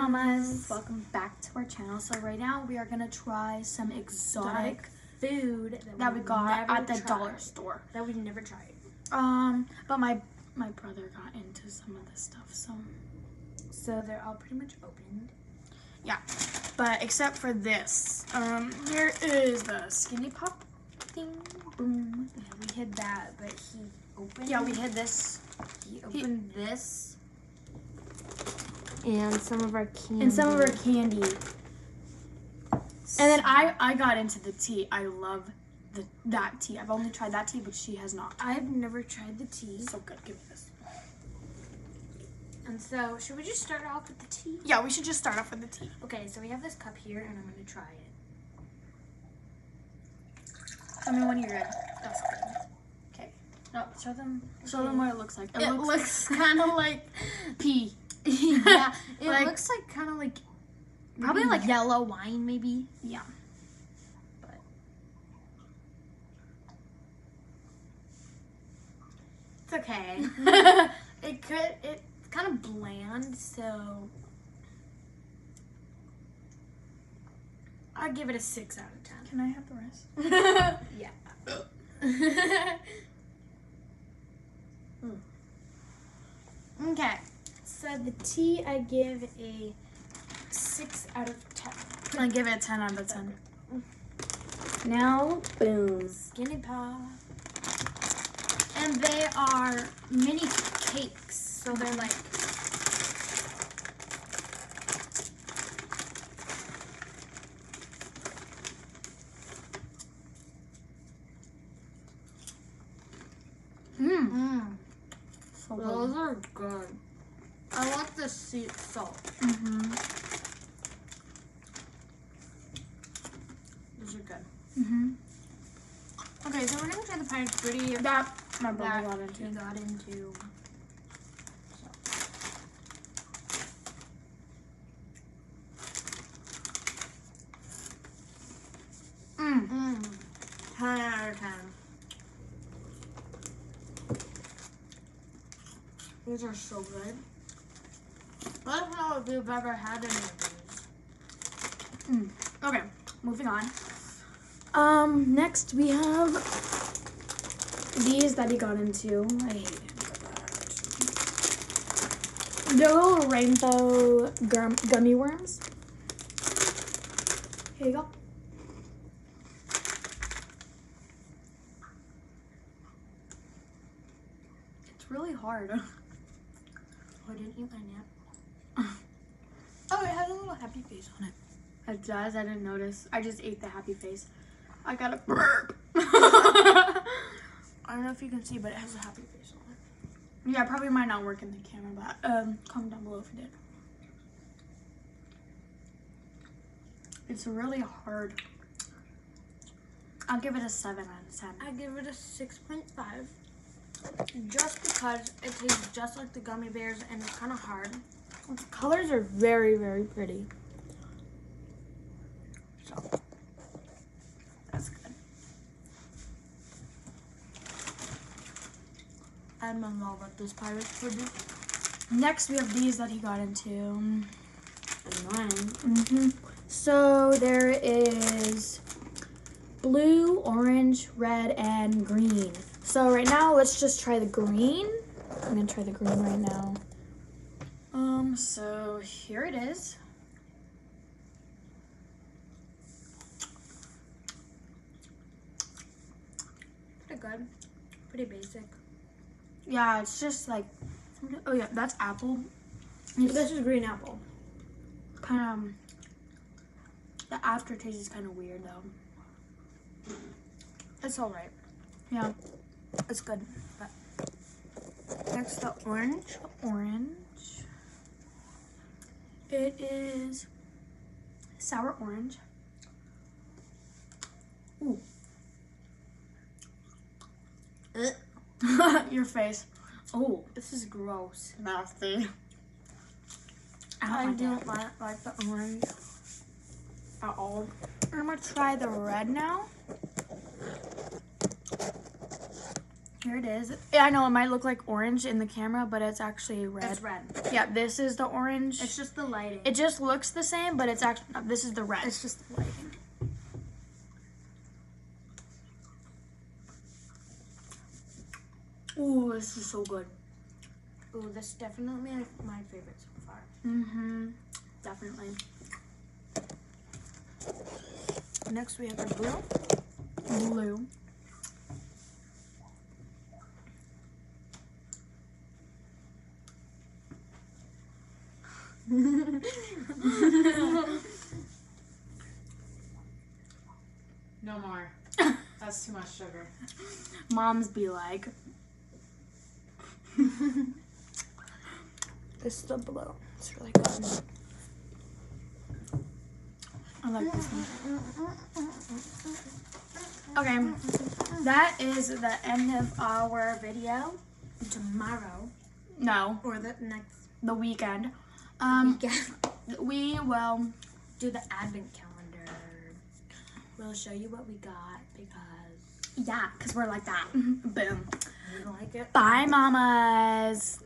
mamas. Welcome back to our channel. So right now we are gonna try some exotic food that we we've got at the tried. dollar store. that we've never tried. Um, but my my brother got into some of this stuff, so So they're all pretty much opened. yeah. But except for this, um, here is the skinny pop thing. Boom. Yeah, we hid that, but he opened. Yeah, we hid this he opened this and some of our candy. and some of our candy. And then I I got into the tea. I love the that tea. I've only tried that tea, but she has not. I've never tried the tea. So good. Give me this. And so, should we just start off with the tea? Yeah, we should just start off with the tea. Okay, so we have this cup here, and I'm gonna try it. Tell me when you're ready. That's good. Okay. No, show them. Show them what it looks like. It, It looks, looks kind of like pea. Yeah. It Like- looks like kind of like Probably like- mm-hmm. yellow wine, maybe. Yeah. But it's okay. it could. It's kind of bland, so I'd give it a six out of ten. Can I have the rest? Yeah. okay. So the tea I give a six out of ten. I give it a ten out of ten. Mm. Now, boom, skinny pop. And they are mini cakes, so they're like. Mmm. Mmm, So those are good. I like the sea salt. Mm-hmm. Those are good. Mm-hmm. Okay, so we're gonna try the Pirates Fruity That my brother that got into. he got into. Mm. Mm. 10 out of 10. These are so good. Let us know if you've ever had any of these. Mm. Okay, moving on. Um, next we have these that he got into. I hate him for that. They're little rainbow gum- gummy worms. Here you go. It's really hard. Oh, I didn't eat my nap. Oh, it has a little happy face on it. It does. I didn't notice. I just ate the happy face. I got a burp. I don't know if you can see, but it has a happy face on it. yeah, probably might not work in the camera, but um, comment down below if it did. It's really hard. I'll give it a seven out of ten. I give it a 6.5. Just because it tastes just like the gummy bears and it's kind of hard. The colors are very, very pretty. So that's good. I'm in love with this Pirates Fruity. Next, we have these that he got into. And mine. hmm So there is blue, orange, red, and green. So right now, let's just try the green. I'm gonna try the green right now. Um, so here it is. Pretty good. Pretty basic. Yeah, it's just like, oh yeah, that's apple. It's This is green apple. kind of, um, the aftertaste is kind of weird though. It's alright. Yeah, It's good. But next, the orange. orange. It is sour orange. Ooh. Your face. Oh, This is gross. nasty. I don't like, like the orange. at all. I'm gonna try the red now. Here it is. Yeah, I know it might look like orange in the camera, but it's actually red. It's red. Yeah, this is the orange. It's just the lighting. it just looks the same, but it's actually this is the red. It's just the lighting. Ooh, this is so good. Ooh, this is definitely my favorite so far. Mm-hmm. Definitely. Next we have our blue. Blue. No more. That's too much sugar. Moms be like. this is the blue. It's really good. I like this one. Okay, that is the end of our video. Tomorrow No, or the next the weekend. Um, we will. do the advent calendar. We'll show you what we got because Yeah, because we're like that. Boom. we like it. Bye, mamas.